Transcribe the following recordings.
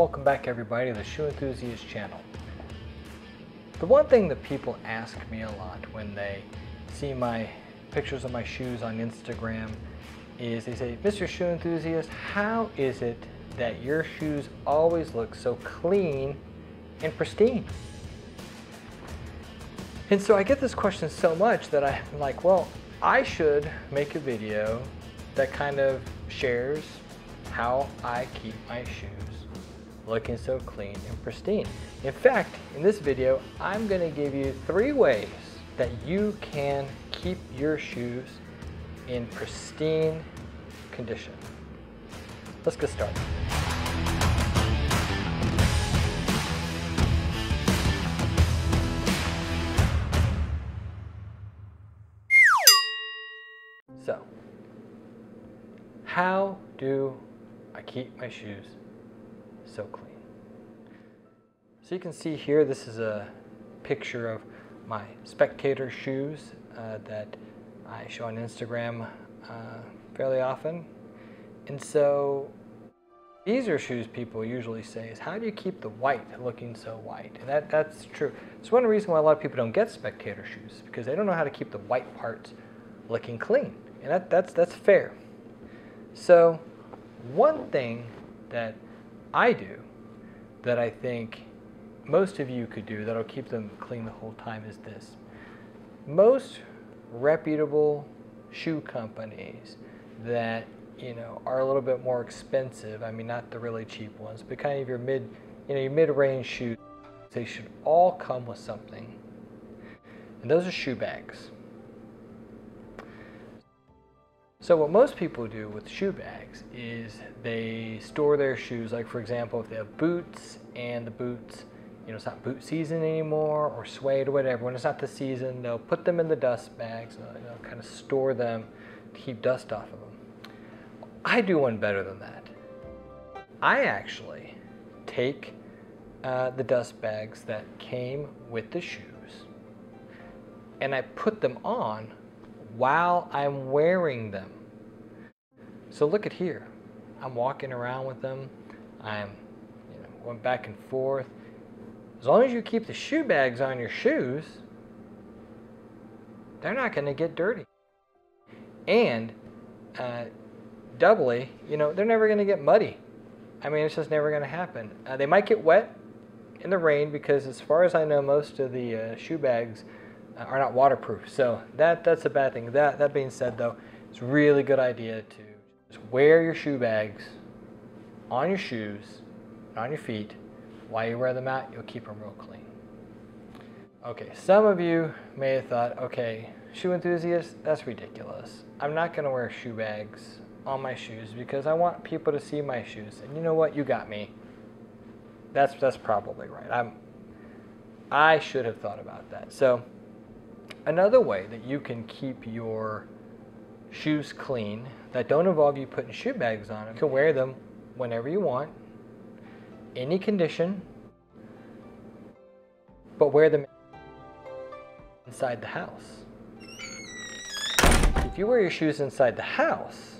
Welcome back everybody to the Shoe Enthusiast channel. The one thing that people ask me a lot when they see my pictures of my shoes on Instagram is they say, Mr. Shoe Enthusiast, how is it that your shoes always look so clean and pristine? And so I get this question so much that I'm like, well, I should make a video that kind of shares how I keep my shoes looking so clean and pristine. In fact, in this video, I'm gonna give you three ways that you can keep your shoes in pristine condition. Let's get started. So, how do I keep my shoes so clean? So you can see here, this is a picture of my spectator shoes uh, that I show on Instagram uh, fairly often. And so these are shoes people usually say is how do you keep the white looking so white? And that, that's true. It's one reason why a lot of people don't get spectator shoes because they don't know how to keep the white parts looking clean. And that, that's, that's fair. So one thing that I do that I think most of you could do that'll keep them clean the whole time is this. Most reputable shoe companies that you know are a little bit more expensive, I mean not the really cheap ones, but kind of your mid you know your mid-range shoes, they should all come with something. And those are shoe bags. So what most people do with shoe bags is they store their shoes, like for example, if they have boots and the boots, you know, it's not boot season anymore or suede or whatever, when it's not the season, they'll put them in the dust bags, uh, you know, kind of store them to keep dust off of them. I do one better than that. I actually take uh, the dust bags that came with the shoes and I put them on while I'm wearing them. So look at here. I'm walking around with them. I'm you know, going back and forth. As long as you keep the shoe bags on your shoes, they're not going to get dirty. And uh, doubly, you know, they're never going to get muddy. I mean, it's just never going to happen. Uh, they might get wet in the rain because, as far as I know, most of the uh, shoe bags are not waterproof. So that that's a bad thing. That that being said, though, it's really good idea to just wear your shoe bags on your shoes, on your feet. While you wear them out, you'll keep them real clean. Okay, some of you may have thought, okay, shoe enthusiast, that's ridiculous. I'm not going to wear shoe bags on my shoes because I want people to see my shoes. And you know what? You got me. That's that's probably right. I'm I should have thought about that. So Another way that you can keep your shoes clean that don't involve you putting shoe bags on them, you can wear them whenever you want, any condition, but wear them inside the house. If you wear your shoes inside the house,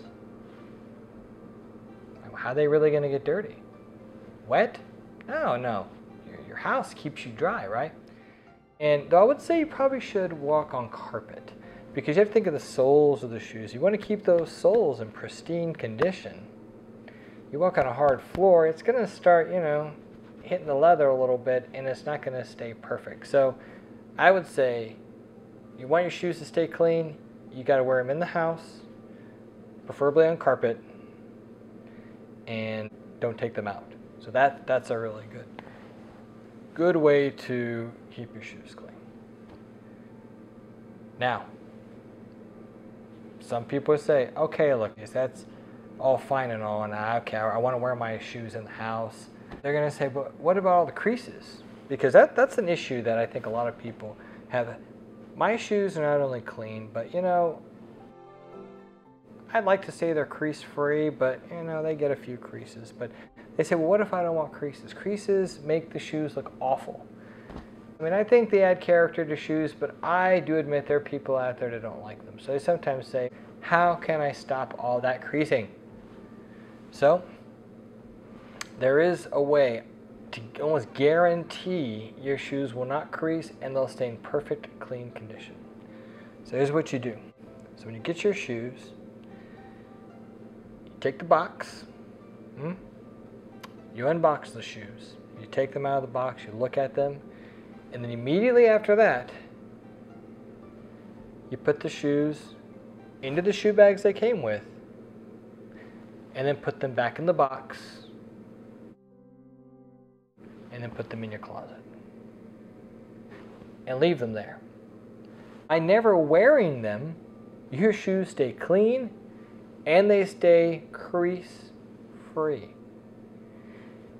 how are they really going to get dirty? Wet? No, no. Your, your house keeps you dry, right? And I would say you probably should walk on carpet because you have to think of the soles of the shoes. You want to keep those soles in pristine condition. You walk on a hard floor, it's going to start, you know, hitting the leather a little bit and it's not going to stay perfect. So I would say you want your shoes to stay clean, you got to wear them in the house, preferably on carpet, and don't take them out. So that that's a really good good way to keep your shoes clean. Now, some people say, okay, look, that's all fine and all, and I, okay, I want to wear my shoes in the house. They're going to say, but what about all the creases? Because that, that's an issue that I think a lot of people have. My shoes are not only clean, but you know, I'd like to say they're crease free, but you know, they get a few creases. But they say, well, what if I don't want creases? Creases make the shoes look awful. I mean, I think they add character to shoes, but I do admit there are people out there that don't like them. So they sometimes say, how can I stop all that creasing? So, there is a way to almost guarantee your shoes will not crease and they'll stay in perfect clean condition. So here's what you do. So when you get your shoes, take the box, hmm, you unbox the shoes, you take them out of the box, you look at them, and then immediately after that, you put the shoes into the shoe bags they came with, and then put them back in the box, and then put them in your closet. And leave them there. By never wearing them, your shoes stay clean and they stay crease free.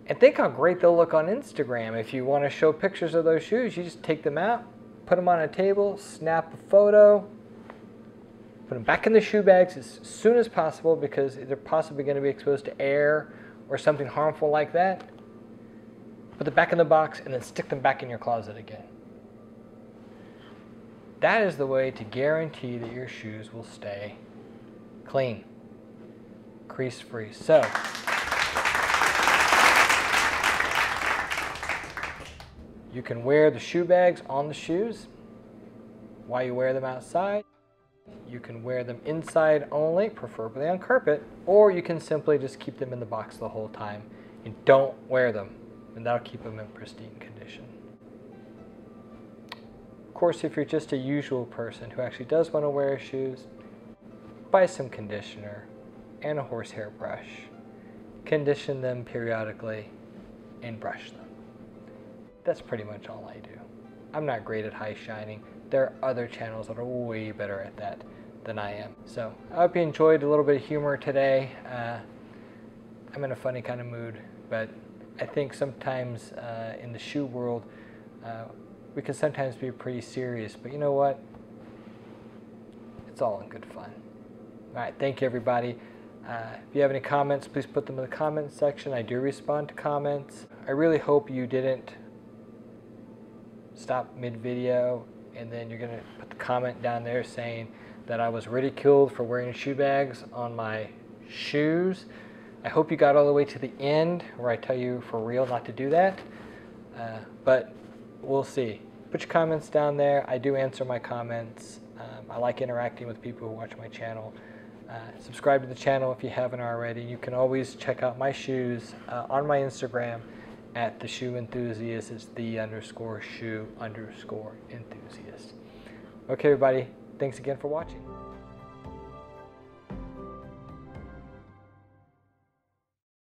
And think how great they'll look on Instagram. If you want to show pictures of those shoes, you just take them out, put them on a table, snap a photo, put them back in the shoe bags as soon as possible because they're possibly going to be exposed to air or something harmful like that. Put them back in the box and then stick them back in your closet again. That is the way to guarantee that your shoes will stay clean, crease free. So, you can wear the shoe bags on the shoes while you wear them outside. You can wear them inside only, preferably on carpet, or you can simply just keep them in the box the whole time and don't wear them, and that'll keep them in pristine condition. Of course, if you're just a usual person who actually does want to wear shoes, buy some conditioner and a horsehair brush. Condition them periodically and brush them. That's pretty much all I do. I'm not great at high shining. There are other channels that are way better at that than I am. So I hope you enjoyed a little bit of humor today. Uh, I'm in a funny kind of mood, but I think sometimes uh, in the shoe world, uh, we can sometimes be pretty serious, but you know what? It's all in good fun. All right, thank you everybody. Uh, if you have any comments, please put them in the comments section. I do respond to comments. I really hope you didn't stop mid-video and then you're going to put the comment down there saying that I was ridiculed for wearing shoe bags on my shoes. I hope you got all the way to the end where I tell you for real not to do that. Uh, but we'll see. Put your comments down there. I do answer my comments. Um, I like interacting with people who watch my channel. Uh, subscribe to the channel if you haven't already. You can always check out my shoes uh, on my Instagram at the shoe enthusiast. It's the underscore shoe underscore enthusiast. Okay, everybody. Thanks again for watching.